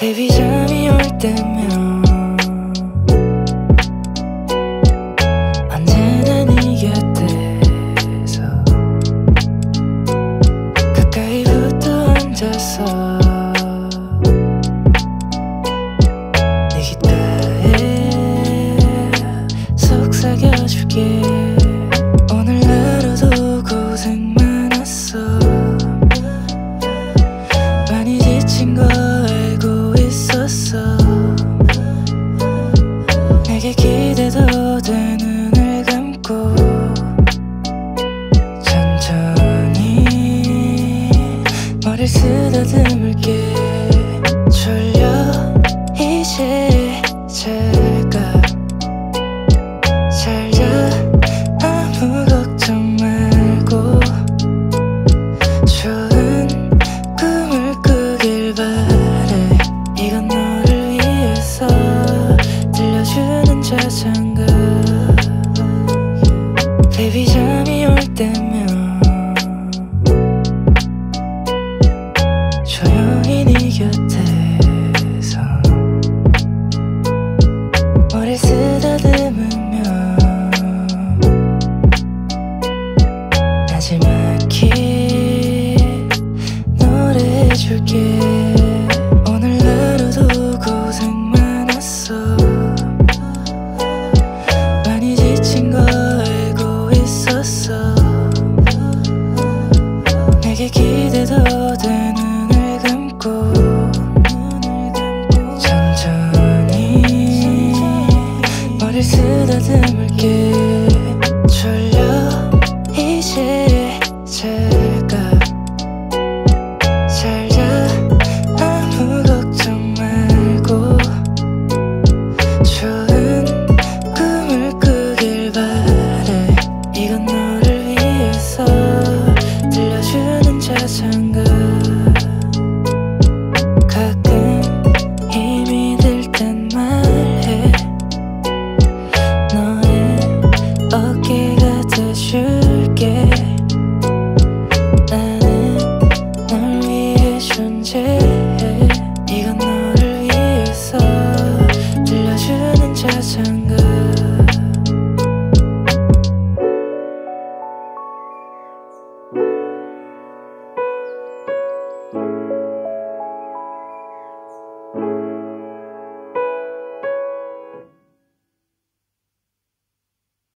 Baby 잠이 올 때면 어제 눈을 감고 천천히 머리 쓰다듬을게. 더 드물게. 졸려. 이제 제가 잘자. 아무 걱정 말고. 좋은 꿈을 꾸길 바래. 이건 너를 위해서 들려주는 자장가. Yeah.